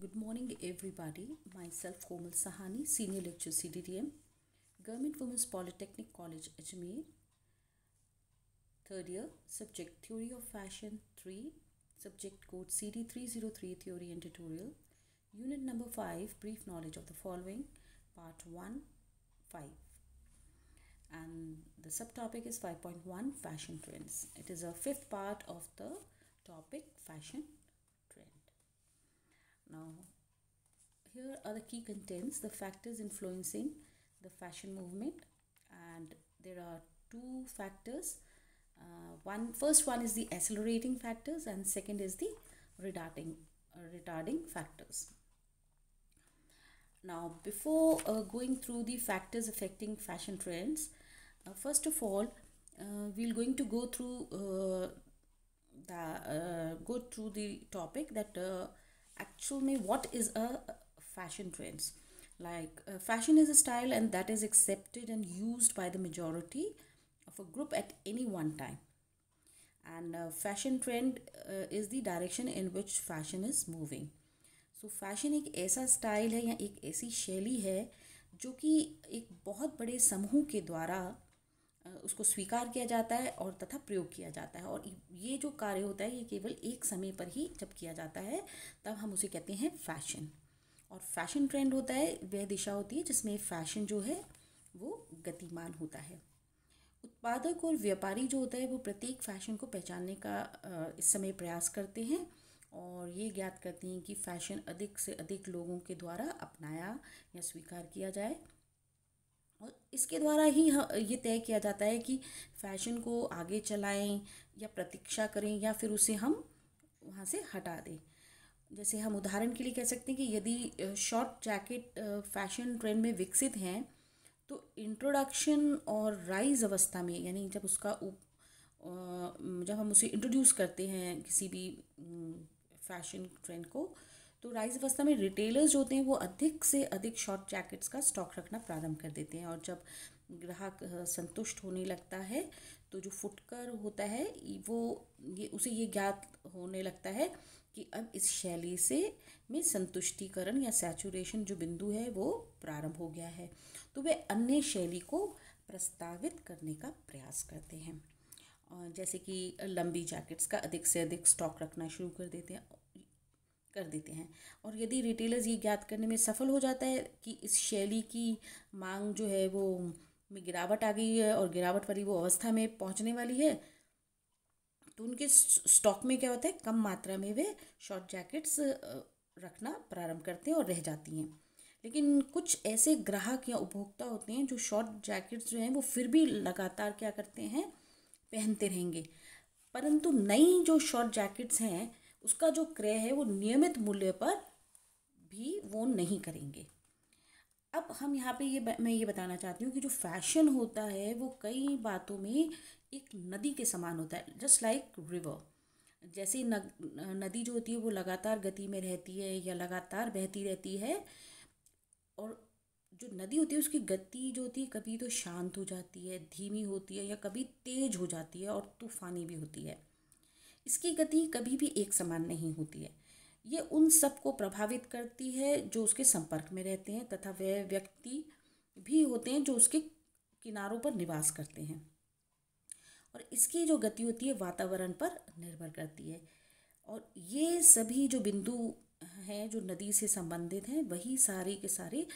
Good morning, everybody. Myself, Komal Sahani, Senior Lecturer, CDTM, Government Women's Polytechnic College, Ajmer. Third year, subject Theory of Fashion 3, subject code CD303 Theory and Tutorial, Unit number 5, Brief Knowledge of the Following, Part 1, 5. And the subtopic is 5.1 Fashion Trends. It is a fifth part of the topic Fashion. Now, here are the key contents, the factors influencing the fashion movement, and there are two factors. Uh, one first one is the accelerating factors, and second is the retarding uh, retarding factors. Now, before uh, going through the factors affecting fashion trends, uh, first of all, uh, we're going to go through uh, the uh, go through the topic that uh, actually what is a fashion trends like uh, fashion is a style and that is accepted and used by the majority of a group at any one time and uh, fashion trend uh, is the direction in which fashion is moving so, fashion एक ऐसा style है या एक ऐसी शैली है जो कि एक बहुत बड़े समूह के द्वारा उसको स्वीकार किया जाता है और तथा प्रयोग किया जाता है। और ये जो कार्य होता है, ये केवल एक समय पर ही जब किया जाता है, तब हम उसे कहते हैं फ़ैशन और फ़ैशन ट्रेंड होता है, वह दिशा होती है जिसमें फ़ैशन जो है, वो गतिमान होता है। उत्पादक और व्यापारी जो होता है, वो प्रत्येक फ़ैशन को पहचानने का इस समय प्रयास करते हैं और ये ज्ञात करते हैं कि फ़ैशन अधिक से अधिक लोगों के द्वारा अपनाया या स्वीकार किया जाए। इसके द्वारा ही ये तय किया जाता है कि फ़ैशन को आगे चलाएँ या प्रतीक्षा करें या फिर उसे हम वहाँ से हटा दें। जैसे हम उदाहरण के लिए कह सकते हैं कि यदि शॉर्ट जैकेट फ़ैशन ट्रेंड में विकसित हैं तो इंट्रोडक्शन और राइज अवस्था में यानी जब उसका उप, जब हम उसे इंट्रोड्यूस करते हैं किसी भी फ़ैशन ट्रेंड को तो राइज अवस्था में रिटेलर्स जो होते हैं, वो अधिक से अधिक शॉर्ट जैकेट्स का स्टॉक रखना प्रारंभ कर देते हैं। और जब ग्राहक संतुष्ट होने लगता है तो जो फुटकर होता है वो, ये, उसे ये ज्ञात होने लगता है कि अब इस शैली से में संतुष्टिकरण या सैचुरेशन जो बिंदु है, वो प्रारंभ हो गया है। तो वे अन्य शैली को प्रस्तावित करने का प्रयास करते हैं। जैसे कि लंबी जैकेट्स का अधिक से अधिक स्टॉक रखना शुरू कर देते हैं। कर देते हैं। और यदि रिटेलर्स ये ज्ञात करने में सफल हो जाता है कि इस शैली की मांग जो है वो में गिरावट आ गई है और गिरावट वाली वो अवस्था में पहुँचने वाली है तो उनके स्टॉक में क्या होता है, कम मात्रा में वे शॉर्ट जैकेट्स रखना प्रारंभ करते हैं और रह जाती हैं। लेकिन कुछ ऐसे ग्राहक या उपभोक्ता होते हैं जो शॉर्ट जैकेट्स जो हैं वो फिर भी लगातार क्या करते हैं, पहनते रहेंगे। परंतु नई जो शॉर्ट जैकेट्स हैं उसका जो क्रय है वो नियमित मूल्य पर भी वो नहीं करेंगे। अब हम यहाँ पे ये मैं ये बताना चाहती हूँ कि जो फ़ैशन होता है, वो कई बातों में एक नदी के समान होता है जस्ट लाइक रिवर जैसे नदी जो होती है, वो लगातार गति में रहती है या लगातार बहती रहती है और जो नदी होती है, उसकी गति जो होती है, कभी तो शांत हो जाती है, धीमी होती है या कभी तेज हो जाती है और तूफानी भी होती है। इसकी गति कभी भी एक समान नहीं होती है। ये उन सबको प्रभावित करती है जो उसके संपर्क में रहते हैं तथा वह व्यक्ति भी होते हैं जो उसके किनारों पर निवास करते हैं। और इसकी जो गति होती है वातावरण पर निर्भर करती है। और ये सभी जो बिंदु हैं, जो नदी से संबंधित हैं, वही सारे के सारे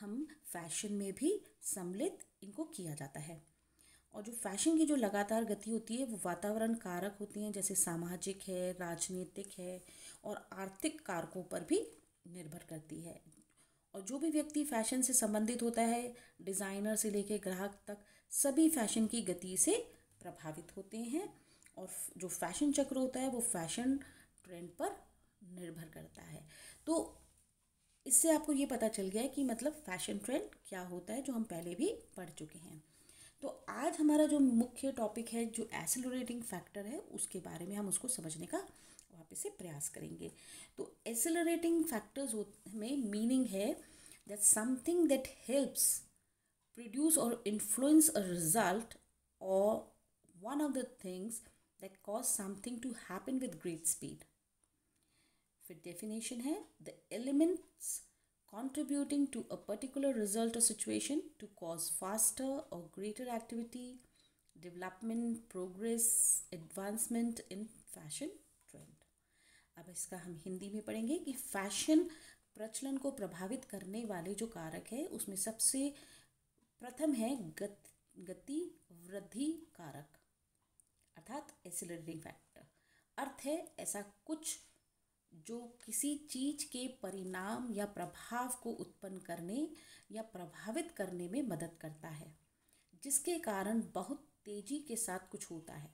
हम फ़ैशन में भी सम्मिलित इनको किया जाता है। और जो फ़ैशन की जो लगातार गति होती है, वो वातावरण कारक होती हैं, जैसे सामाजिक है, राजनीतिक है और आर्थिक कारकों पर भी निर्भर करती है। और जो भी व्यक्ति फ़ैशन से संबंधित होता है, डिज़ाइनर से लेकर ग्राहक तक, सभी फ़ैशन की गति से प्रभावित होते हैं और जो फ़ैशन चक्र होता है, वो फ़ैशन ट्रेंड पर निर्भर करता है। तो इससे आपको ये पता चल गया है कि मतलब फ़ैशन ट्रेंड क्या होता है, जो हम पहले भी पढ़ चुके हैं। तो आज हमारा जो मुख्य टॉपिक है, जो एसिलरेटिंग फैक्टर है, उसके बारे में हम उसको समझने का वापस से प्रयास करेंगे। तो एसिलरेटिंग फैक्टर्स में मीनिंग है that something that helps produce or influence a result or one of the things that cause something to happen with great speed फिर डेफिनेशन है the elements contributing to a particular result or situation to cause faster or greater activity, development, progress, advancement in fashion trend. अब इसका हम हिंदी में पढ़ेंगे कि fashion प्रचलन को प्रभावित करने वाले जो कारक है उसमें सबसे प्रथम है गत, गति वृद्धि कारक अर्थात एसिलरेटिंग फैक्टर अर्थ है ऐसा कुछ जो किसी चीज़ के परिणाम या प्रभाव को उत्पन्न करने या प्रभावित करने में मदद करता है, जिसके कारण बहुत तेज़ी के साथ कुछ होता है।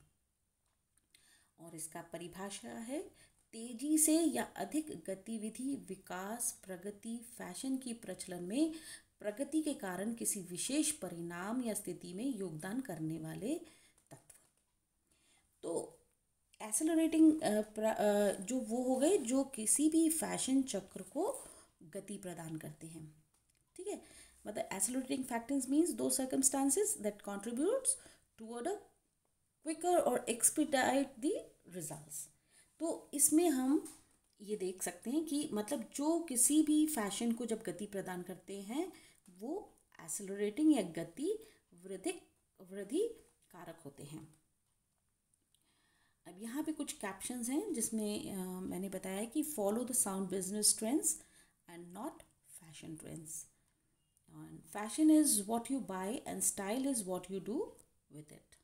और इसका परिभाषा है, तेज़ी से या अधिक गतिविधि, विकास, प्रगति, फ़ैशन की प्रचलन में प्रगति के कारण किसी विशेष परिणाम या स्थिति में योगदान करने वाले तत्व। तो एसलरेटिंग जो वो हो गए, जो किसी भी फ़ैशन चक्र को गति प्रदान करते हैं। ठीक है? मतलब एसलरेटिंग फैक्टर्स मीन्स दो circumstances that contributes toward a quicker और एक्सपीडाइट द रिजल्ट्स तो इसमें हम ये देख सकते हैं कि मतलब जो किसी भी फ़ैशन को जब गति प्रदान करते हैं, वो एसलरेटिंग या गति वृद्धि वृद्धि कारक होते हैं। अब यहाँ पे कुछ कैप्शंस हैं जिसमें आ, मैंने बताया कि follow the sound business trends and not fashion trends fashion is what you buy and style is what you do with it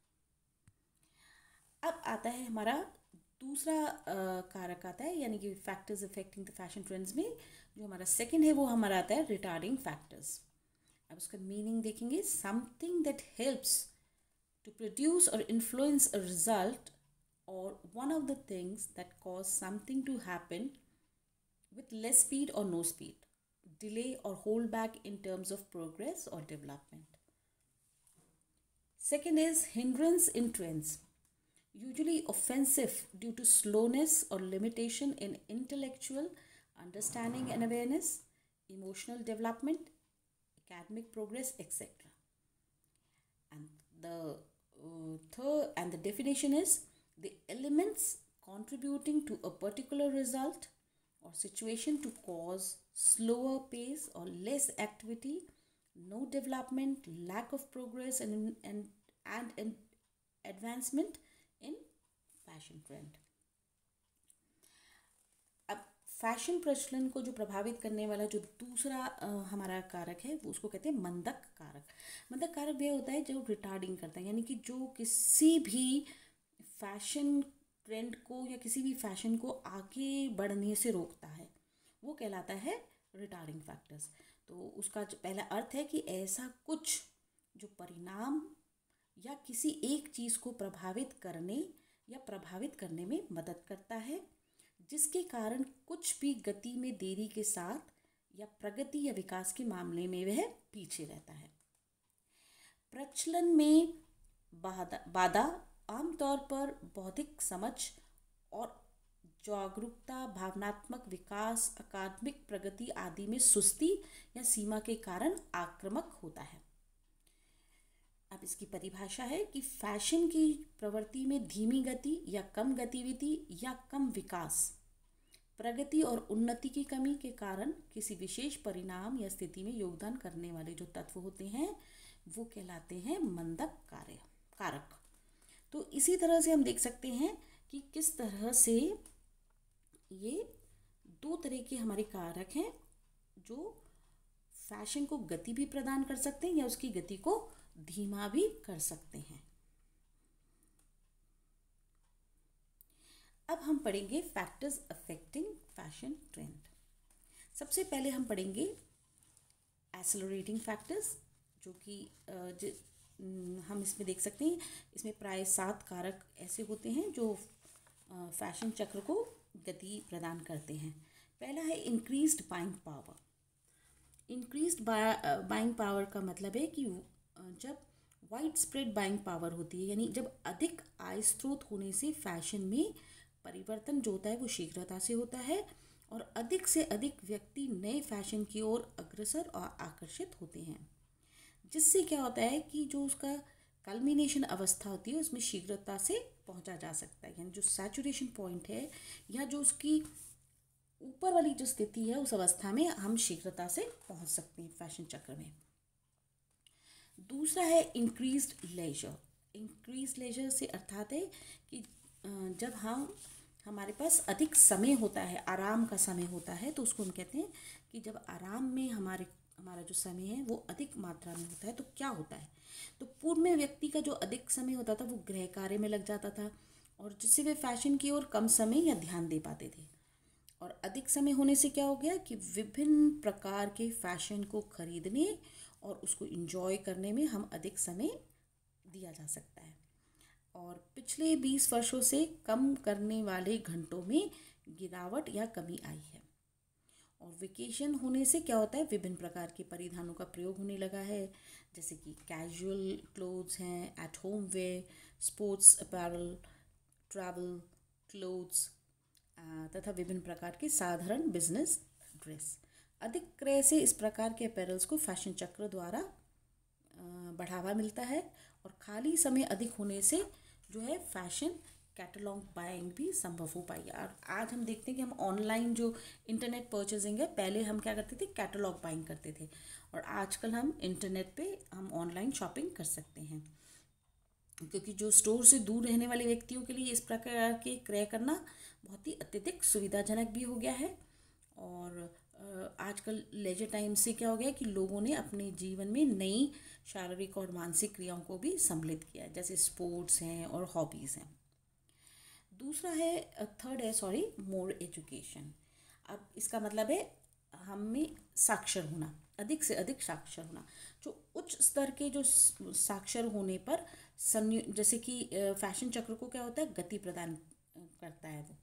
अब आता है हमारा दूसरा कारक आता है यानी कि factors affecting the fashion trends में जो हमारा सेकंड है वो हमारा आता है रिटार्डिंग फैक्टर्स अब उसका मीनिंग देखेंगे. Something that helps to produce or influence a result or one of the things that cause something to happen with less speed or no speed, delay or hold back in terms of progress or development. Second is hindrance in trends, usually offensive due to slowness or limitation in intellectual understanding and awareness, emotional development, academic progress, etc. And the uh, third and the definition is the elements contributing to a particular result or situation to cause slower pace or less activity no development lack of progress and and and, and advancement in fashion trend अब fashion प्रचलन को जो प्रभावित करने वाला जो दूसरा आ, हमारा कारक है वो उसको कहते हैं मंदक कारक मंदक कारक भी होता है जो रिटार्डिंग करता है यानी कि जो किसी भी फ़ैशन ट्रेंड को या किसी भी फ़ैशन को आगे बढ़ने से रोकता है। वो कहलाता है रिटार्डिंग फैक्टर्स तो उसका जो पहला अर्थ है कि ऐसा कुछ जो परिणाम या किसी एक चीज़ को प्रभावित करने या प्रभावित करने में मदद करता है, जिसके कारण कुछ भी गति में देरी के साथ या प्रगति या विकास के मामले में वह पीछे रहता है। प्रचलन में बाधा बाधा आमतौर पर बौद्धिक समझ और जागरूकता, भावनात्मक विकास अकादमिक प्रगति आदि में सुस्ती या सीमा के कारण आक्रामक होता है। अब इसकी परिभाषा है कि फ़ैशन की प्रवृत्ति में धीमी गति या कम गतिविधि या कम विकास, प्रगति और उन्नति की कमी के कारण किसी विशेष परिणाम या स्थिति में योगदान करने वाले जो तत्व होते हैं, वो कहलाते हैं मंदक कार्य, कारक। तो इसी तरह से हम देख सकते हैं कि किस तरह से ये दो तरह के हमारे कारक हैं जो फ़ैशन को गति भी प्रदान कर सकते हैं या उसकी गति को धीमा भी कर सकते हैं। अब हम पढ़ेंगे फैक्टर्स अफेक्टिंग फ़ैशन ट्रेंड सबसे पहले हम पढ़ेंगे एसलोरेटिंग फैक्टर्स जो कि हम इसमें देख सकते हैं, इसमें प्राय सात कारक ऐसे होते हैं जो फ़ैशन चक्र को गति प्रदान करते हैं। पहला है increased buying power increased buying power का मतलब है कि जब वाइड स्प्रेड बाइंग पावर होती है, यानी जब अधिक आय स्रोत होने से फ़ैशन में परिवर्तन जो होता है वो शीघ्रता से होता है और अधिक से अधिक व्यक्ति नए फ़ैशन की ओर अग्रसर और आकर्षित होते हैं। जिससे क्या होता है कि जो उसका कल्मिनेशन अवस्था होती है, उसमें शीघ्रता से पहुँचा जा सकता है। यानी जो सैचुरेशन पॉइंट है, या जो उसकी ऊपर वाली जो स्थिति है, उस अवस्था में हम शीघ्रता से पहुँच सकते हैं फ़ैशन चक्र में। दूसरा है इंक्रीज लेजर इंक्रीज लेजर से अर्थात है कि जब हम, हमारे पास अधिक समय होता है, आराम का समय होता है तो उसको हम कहते हैं कि जब आराम में हमारे हमारा जो समय है, वो अधिक मात्रा में होता है। तो क्या होता है? तो पूर्व में व्यक्ति का जो अधिक समय होता था, वो गृह कार्य में लग जाता था और जिससे वे फ़ैशन की ओर कम समय या ध्यान दे पाते थे। और अधिक समय होने से क्या हो गया कि विभिन्न प्रकार के फ़ैशन को खरीदने और उसको इंजॉय करने में हम अधिक समय दिया जा सकता है। और पिछले बीस वर्षों से कम करने वाले घंटों में गिरावट या कमी आई है। और वेकेशन होने से क्या होता है? विभिन्न प्रकार के परिधानों का प्रयोग होने लगा है। जैसे कि कैजुअल क्लोथ्स हैं at home wear sports apparel travel clothes तथा विभिन्न प्रकार के साधारण बिज़नेस ड्रेस अधिक क्रय से इस प्रकार के अपैरल्स को फ़ैशन चक्र द्वारा बढ़ावा मिलता है और खाली समय अधिक होने से जो है फ़ैशन कैटलॉग बाइंग भी संभव हो पाई और आज हम देखते हैं कि हम ऑनलाइन जो इंटरनेट परचेजिंग है, पहले हम क्या करते थे? कैटलॉग बाइंग करते थे। और आजकल हम इंटरनेट पे हम ऑनलाइन शॉपिंग कर सकते हैं। क्योंकि जो स्टोर से दूर रहने वाले व्यक्तियों के लिए इस प्रकार के क्रय करना बहुत ही अत्यधिक सुविधाजनक भी हो गया है। और आजकल लेजर टाइम से क्या हो गया कि लोगों ने अपने जीवन में नई शारीरिक और मानसिक क्रियाओं को भी सम्मिलित किया जैसे स्पोर्ट्स हैं और हॉबीज़ हैं। दूसरा है थर्ड है सॉरी मोर एजुकेशन अब इसका मतलब है, हमें साक्षर होना, अधिक से अधिक साक्षर होना। जो उच्च स्तर के जो साक्षर होने पर संयु जैसे कि फ़ैशन चक्र को क्या होता है? गति प्रदान करता है वो।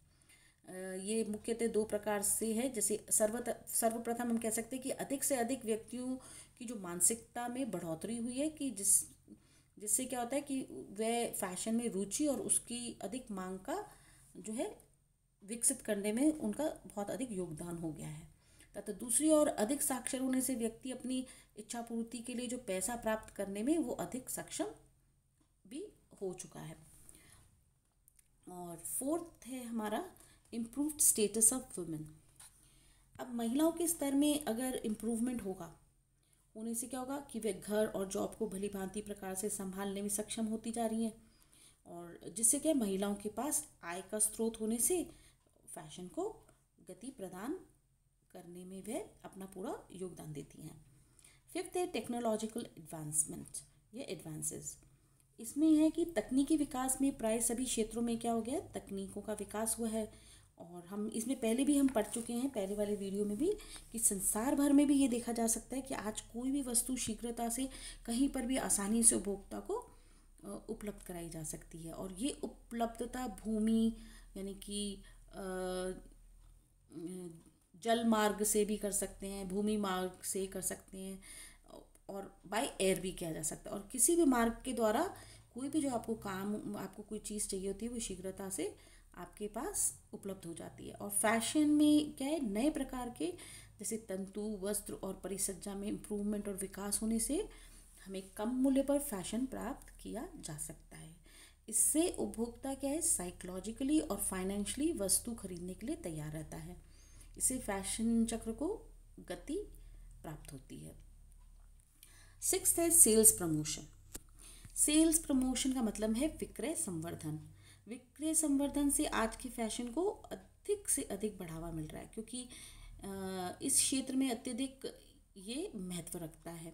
ये मुख्यतः दो प्रकार से है, जैसे सर्व सर्वप्रथम हम कह सकते हैं कि अधिक से अधिक व्यक्तियों की जो मानसिकता में बढ़ोतरी हुई है कि जिस जिससे क्या होता है कि वह फ़ैशन में रुचि और उसकी अधिक मांग का जो है, विकसित करने में उनका बहुत अधिक योगदान हो गया है। तथा दूसरी ओर अधिक साक्षर होने से व्यक्ति अपनी इच्छा पूर्ति के लिए जो पैसा प्राप्त करने में वो अधिक सक्षम भी हो चुका है। और फोर्थ है हमारा इम्प्रूव्ड स्टेटस ऑफ़ वुमेन अब महिलाओं के स्तर में अगर इम्प्रूवमेंट होगा होने से क्या होगा कि वे घर और जॉब को भली भांति प्रकार से संभालने में सक्षम होती जा रही हैं। और जिससे क्या महिलाओं के पास आय का स्रोत होने से फ़ैशन को गति प्रदान करने में वे अपना पूरा योगदान देती हैं। फिफ्थ है टेक्नोलॉजिकल एडवांसमेंट या एडवांसेस इसमें यह है कि तकनीकी विकास में प्राय सभी क्षेत्रों में क्या हो गया तकनीकों का विकास हुआ है। और हम इसमें पहले भी हम पढ़ चुके हैं, पहले वाले वीडियो में भी, कि संसार भर में भी ये देखा जा सकता है कि आज कोई भी वस्तु शीघ्रता से कहीं पर भी आसानी से उपभोक्ता को उपलब्ध कराई जा सकती है। और ये उपलब्धता भूमि, यानी कि जल मार्ग से भी कर सकते हैं, भूमि मार्ग से कर सकते हैं, और बाय एयर भी किया जा सकता है। और किसी भी मार्ग के द्वारा कोई भी जो आपको काम, आपको कोई चीज़ चाहिए होती है, वो शीघ्रता से आपके पास उपलब्ध हो जाती है। और फ़ैशन में क्या है, नए प्रकार के, जैसे तंतु, वस्त्र और परिसज्जा में इम्प्रूवमेंट और विकास होने से हमें कम मूल्य पर फ़ैशन प्राप्त किया जा सकता है। इससे उपभोक्ता क्या है साइकोलॉजिकली और फाइनेंशियली वस्तु खरीदने के लिए तैयार रहता है। इससे फ़ैशन चक्र को गति प्राप्त होती है। सिक्स है सेल्स प्रमोशन सेल्स प्रमोशन का मतलब है विक्रय संवर्धन। विक्रय संवर्धन से आज के फ़ैशन को अधिक से अधिक बढ़ावा मिल रहा है, क्योंकि इस क्षेत्र में अत्यधिक ये महत्व रखता है।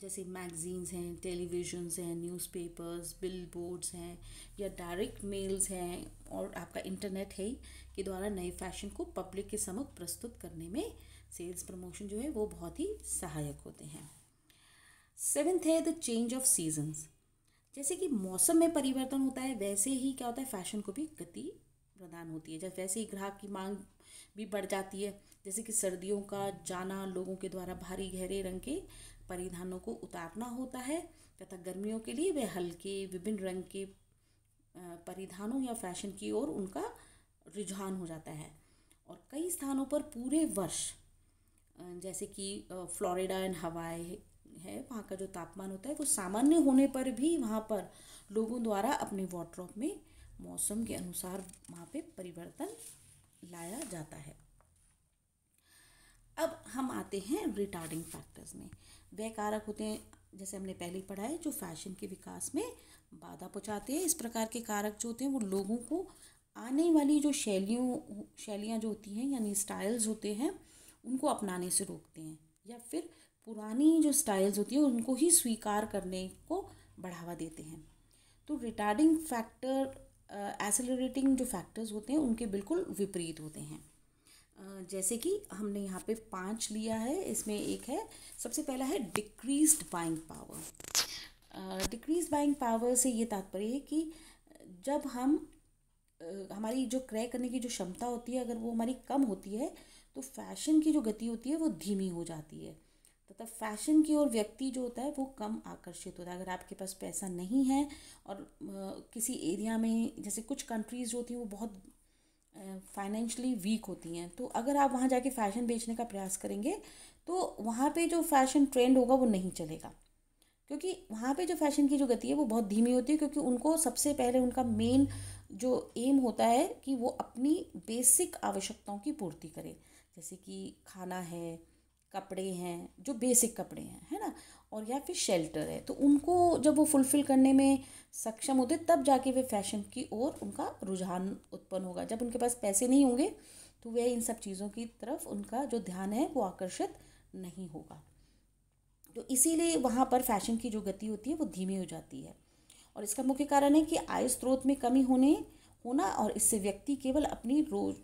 जैसे मैगजीन्स हैं टेलीविजन्स हैं न्यूज़पेपर्स बिल बोर्ड्स हैं, या डायरेक्ट मेल्स हैं, और आपका इंटरनेट है के द्वारा नए फ़ैशन को पब्लिक के समक्ष प्रस्तुत करने में सेल्स प्रमोशन जो है वो बहुत ही सहायक होते हैं। सेवेंथ है द चेंज ऑफ़ सीजन्स जैसे कि मौसम में परिवर्तन होता है, वैसे ही क्या होता है, फ़ैशन को भी गति प्रदान होती है। जैसे वैसे ही ग्राहक की मांग भी बढ़ जाती है, जैसे कि सर्दियों का जाना लोगों के द्वारा भारी, गहरे रंग के परिधानों को उतारना होता है, तथा गर्मियों के लिए वे हल्के, विभिन्न रंग के परिधानों या फ़ैशन की ओर उनका रुझान हो जाता है। और कई स्थानों पर पूरे वर्ष जैसे कि फ्लोरिडा एंड हवाई है, वहाँ का जो तापमान होता है, वो सामान्य होने पर भी वहाँ पर लोगों द्वारा अपने वार्ड्रोब में मौसम के अनुसार वहाँ पे परिवर्तन लाया जाता है। अब हम आते हैं रिटार्डिंग फैक्टर्स में। वह कारक होते हैं, जैसे हमने पहले पढ़ा है, जो फ़ैशन के विकास में बाधा पहुँचाते हैं। इस प्रकार के कारक जो होते हैं, वो लोगों को आने वाली जो शैलियों, शैलियाँ जो होती हैं, यानी स्टाइल्स होते हैं, उनको अपनाने से रोकते हैं, या फिर पुरानी जो स्टाइल्स होती है, उनको ही स्वीकार करने को बढ़ावा देते हैं। तो रिटार्डिंग फैक्टर एसेलरेटिंग जो फैक्टर्स होते हैं, उनके बिल्कुल विपरीत होते हैं। जैसे कि हमने यहाँ पे पाँच लिया है, इसमें एक है, सबसे पहला है decreased buying power decrease buying power से ये तात्पर्य है कि जब हम हमारी जो क्रय करने की जो क्षमता होती है, अगर वो हमारी कम होती है तो फ़ैशन की जो गति होती है, वो धीमी हो जाती है। तथा फ़ैशन की ओर व्यक्ति जो होता है वो कम आकर्षित होता है। अगर आपके पास पैसा नहीं है और किसी एरिया में जैसे कुछ कंट्रीज़ जो होती हैं वो बहुत फाइनेंशली वीक होती हैं तो अगर आप वहाँ जाके फ़ैशन बेचने का प्रयास करेंगे तो वहाँ पे जो फ़ैशन ट्रेंड होगा वो नहीं चलेगा। क्योंकि वहाँ पे जो फ़ैशन की जो गति है वो बहुत धीमी होती है, क्योंकि उनको सबसे पहले उनका मेन जो एम होता है कि वो अपनी बेसिक आवश्यकताओं की पूर्ति करें। जैसे कि खाना है कपड़े हैं, जो बेसिक कपड़े हैं, है ना? और या फिर शेल्टर है तो उनको जब वो फुलफ़िल करने में सक्षम होते, तब जाके वे फ़ैशन की ओर उनका रुझान उत्पन्न होगा। जब उनके पास पैसे नहीं होंगे तो वह इन सब चीज़ों की तरफ़ उनका जो ध्यान है, वो आकर्षित नहीं होगा। तो इसीलिए वहाँ पर फ़ैशन की जो गति होती है, वो धीमी हो जाती है। और इसका मुख्य कारण है कि आय स्रोत में कमी होने, होना और इससे व्यक्ति केवल अपनी रोज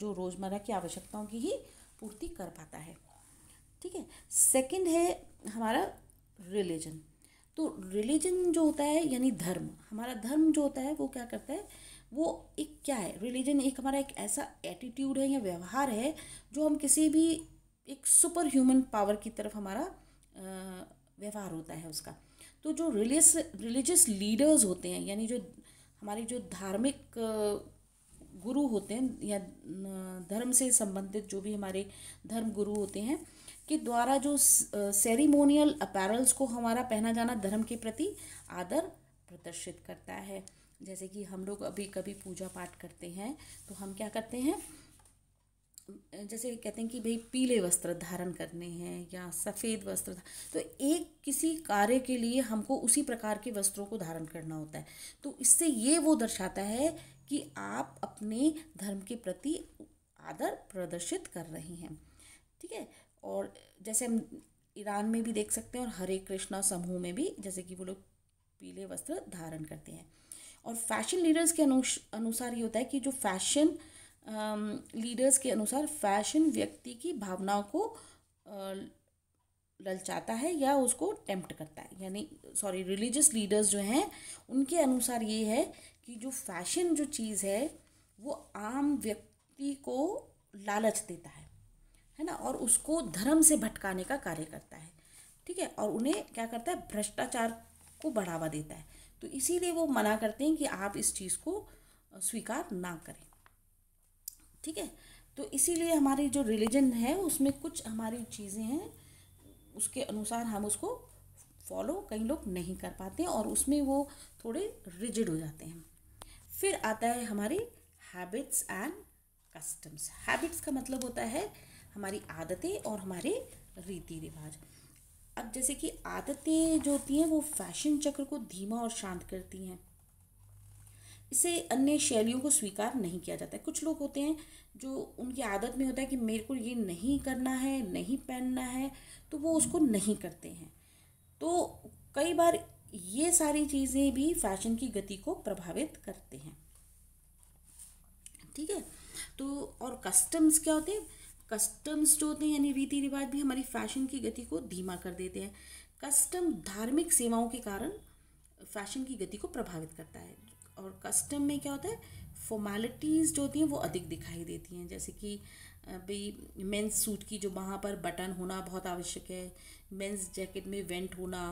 जो रोज़मर्रा की आवश्यकताओं की ही पूर्ति कर पाता है। ठीक है? सेकंड है हमारा रिलीजन तो रिलीजन जो होता है, यानी धर्म, हमारा धर्म जो होता है, वो क्या करता है? वो एक क्या है? रिलीजन एक हमारा एक ऐसा एटीट्यूड है या व्यवहार है, जो हम किसी भी एक सुपर ह्यूमन पावर की तरफ़ हमारा व्यवहार होता है उसका. तो जो रिलीस रिलीजियस लीडर्स होते हैं, यानी जो हमारे जो धार्मिक गुरु होते हैं या धर्म से संबंधित जो भी हमारे धर्म गुरु होते हैं के द्वारा जो सेरिमोनियल अपैरल्स को हमारा पहना जाना धर्म के प्रति आदर प्रदर्शित करता है। जैसे कि हम लोग अभी कभी पूजा पाठ करते हैं तो हम क्या करते हैं जैसे कहते हैं कि भाई पीले वस्त्र धारण करने हैं या सफ़ेद वस्त्र तो एक किसी कार्य के लिए हमको उसी प्रकार के वस्त्रों को धारण करना होता है। तो इससे ये वो दर्शाता है कि आप अपने धर्म के प्रति आदर प्रदर्शित कर रही हैं। ठीक है? और जैसे हम ईरान में भी देख सकते हैं और हरे कृष्णा समूह में भी, जैसे कि वो लोग पीले वस्त्र धारण करते हैं। और फ़ैशन लीडर्स के अनुसार ये होता है कि जो फ़ैशन लीडर्स के अनुसार फ़ैशन व्यक्ति की भावनाओं को ललचाता है या उसको टेम्प्ट करता है। यानी, सॉरी, रिलीजियस लीडर्स जो हैं, उनके अनुसार ये है कि जो फ़ैशन जो चीज़ है, वो आम व्यक्ति को लालच देता है। है ना? और उसको धर्म से भटकाने का कार्य करता है। ठीक है? और उन्हें क्या करता है? भ्रष्टाचार को बढ़ावा देता है। तो इसीलिए वो मना करते हैं कि आप इस चीज़ को स्वीकार ना करें। ठीक है? तो इसीलिए हमारी जो रिलीजन है, उसमें कुछ हमारी चीज़ें हैं। उसके अनुसार हम उसको फॉलो कई लोग नहीं कर पाते और उसमें वो थोड़े रिजिड हो जाते हैं। फिर आता है हमारी हैबिट्स एंड कस्टम्स। हैबिट्स का मतलब होता है हमारी आदतें और हमारे रीति रिवाज। अब जैसे कि आदतें जो होती हैं, वो फ़ैशन चक्र को धीमा और शांत करती हैं। इसे अन्य शैलियों को स्वीकार नहीं किया जाता है। कुछ लोग होते हैं जो उनकी आदत में होता है कि मेरे को ये नहीं करना है, नहीं पहनना है तो वो उसको नहीं करते हैं। तो कई बार ये सारी चीज़ें भी फ़ैशन की गति को प्रभावित करते हैं। ठीक है? तो और कस्टम्स क्या होते हैं? कस्टम्स जो होते हैं यानी रीति रिवाज भी हमारी फ़ैशन की गति को धीमा कर देते हैं। कस्टम धार्मिक सेवाओं के कारण फ़ैशन की गति को प्रभावित करता है। और कस्टम में क्या होता है? फॉर्मेलिटीज़ जो होती हैं, वो अधिक दिखाई देती हैं। जैसे कि भाई मेंस सूट की जो वहाँ पर बटन होना बहुत आवश्यक है। मेंस जैकेट में वेंट होना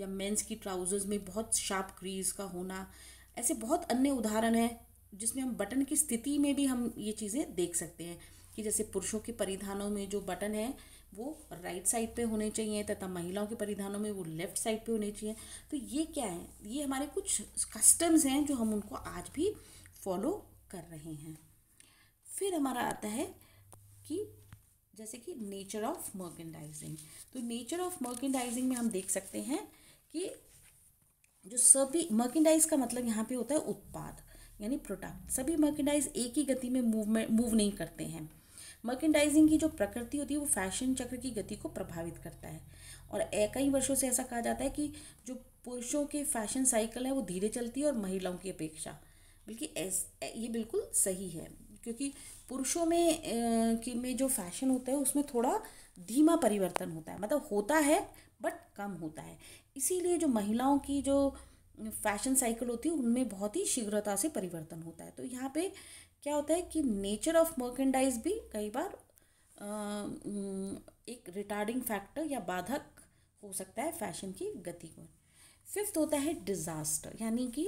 या मेंस की ट्राउजर्स में बहुत शार्प क्रीज का होना, ऐसे बहुत अन्य उदाहरण हैं जिसमें हम बटन की स्थिति में भी हम ये चीज़ें देख सकते हैं। कि जैसे पुरुषों के परिधानों में जो बटन है, वो राइट साइड पे होने चाहिए तथा महिलाओं के परिधानों में वो लेफ़्ट साइड पे होने चाहिए। तो ये क्या है? ये हमारे कुछ कस्टम्स हैं जो हम उनको आज भी फॉलो कर रहे हैं। फिर हमारा आता है कि जैसे कि नेचर ऑफ़ मर्केंडाइजिंग तो नेचर ऑफ़ मर्केंडाइजिंग में हम देख सकते हैं कि जो सभी मर्केंडाइज का मतलब यहाँ पे होता है उत्पाद, यानी प्रोडक्ट सभी मर्केंडाइज एक ही गति में मूवमेंट मूव नहीं करते हैं। मर्केंडाइजिंग की जो प्रकृति होती है, वो फ़ैशन चक्र की गति को प्रभावित करता है। और कई वर्षों से ऐसा कहा जाता है कि जो पुरुषों के फ़ैशन साइकिल है, वो धीरे चलती है और महिलाओं की अपेक्षा। बल्कि ये बिल्कुल सही है, क्योंकि पुरुषों में की में जो फ़ैशन होता है, उसमें थोड़ा धीमा परिवर्तन होता है। मतलब होता है, बट कम होता है। इसीलिए जो महिलाओं की जो फ़ैशन साइकिल होती है, उनमें बहुत ही शीघ्रता से परिवर्तन होता है। तो यहाँ पे क्या होता है कि नेचर ऑफ़ मर्केंडाइज भी कई बार एक रिटार्डिंग फैक्टर या बाधक हो सकता है फ़ैशन की गति को फिफ्थ होता है डिज़ास्टर यानी कि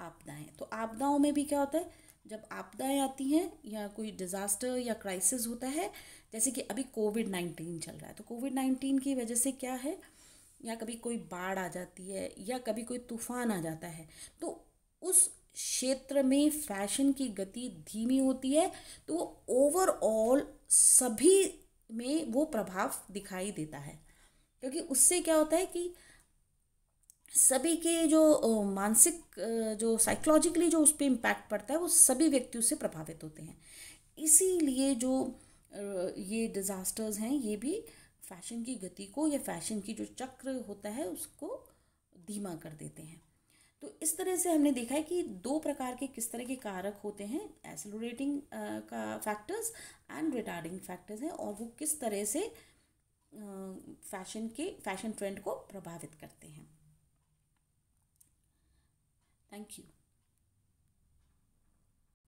आपदाएँ। तो आपदाओं में भी क्या होता है, जब आपदाएँ आती हैं या कोई डिज़ास्टर या क्राइसिस होता है, जैसे कि अभी कोविड नाइन्टीन चल रहा है तो कोविड नाइन्टीन की वजह से क्या है, या कभी कोई बाढ़ आ जाती है, या कभी कोई तूफ़ान आ जाता है तो उस क्षेत्र में फ़ैशन की गति धीमी होती है तो ओवरऑल सभी में वो प्रभाव दिखाई देता है। क्योंकि उससे क्या होता है कि सभी के जो मानसिक जो साइकोलॉजिकली जो उस पर इम्पैक्ट पड़ता है, वो सभी व्यक्तियों से प्रभावित होते हैं। इसीलिए जो ये डिज़ास्टर्स हैं, ये भी फ़ैशन की गति को या फ़ैशन की जो चक्र होता है, उसको धीमा कर देते हैं। तो इस तरह से हमने देखा है कि दो प्रकार के किस तरह के कारक होते हैं एसलोरेटिंग का फैक्टर्स एंड रिटार्डिंग फैक्टर्स हैं और वो किस तरह से फ़ैशन के फ़ैशन ट्रेंड को प्रभावित करते हैं। Thank you